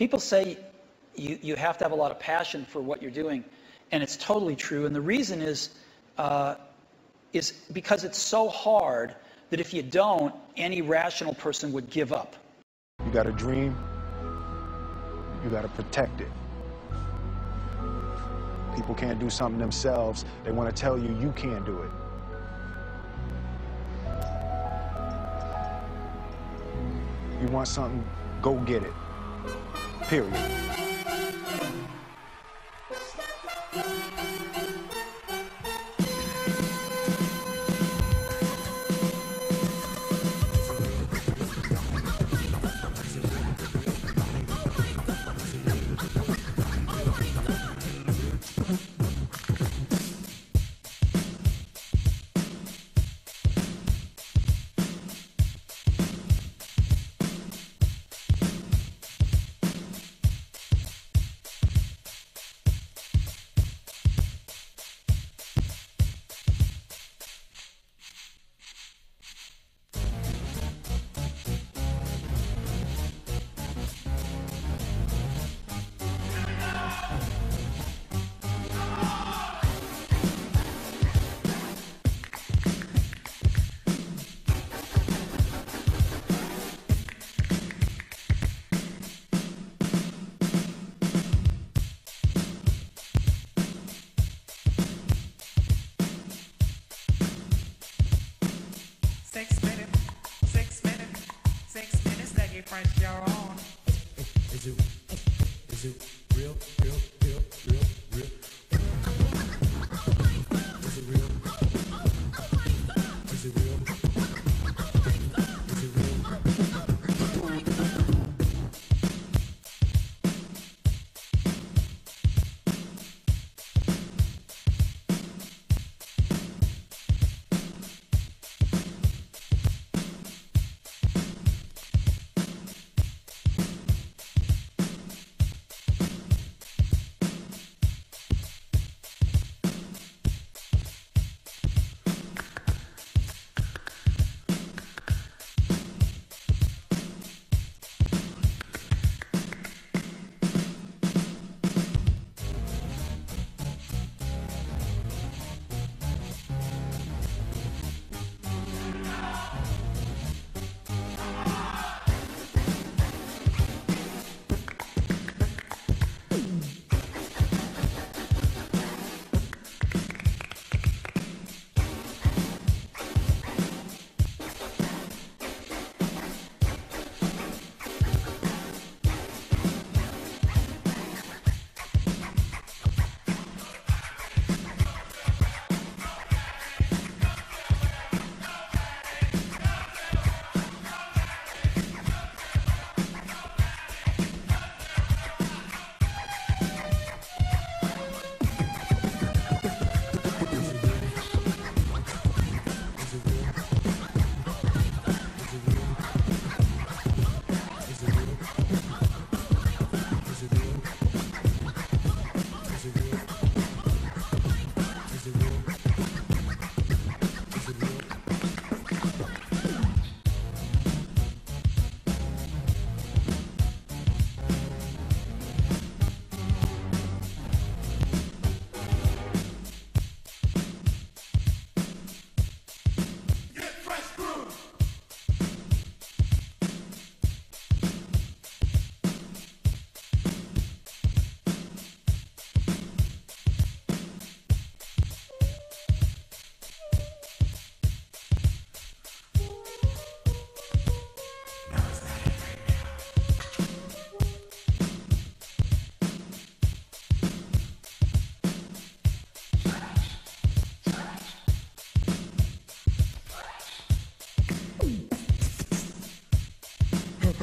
people say you, you have to have a lot of passion for what you're doing, and it's totally true. And the reason is, uh, is because it's so hard that if you don't, any rational person would give up. You got a dream, you got to protect it. People can't do something themselves. They want to tell you you can't do it. You want something, go get it. Period. Ha ha ha.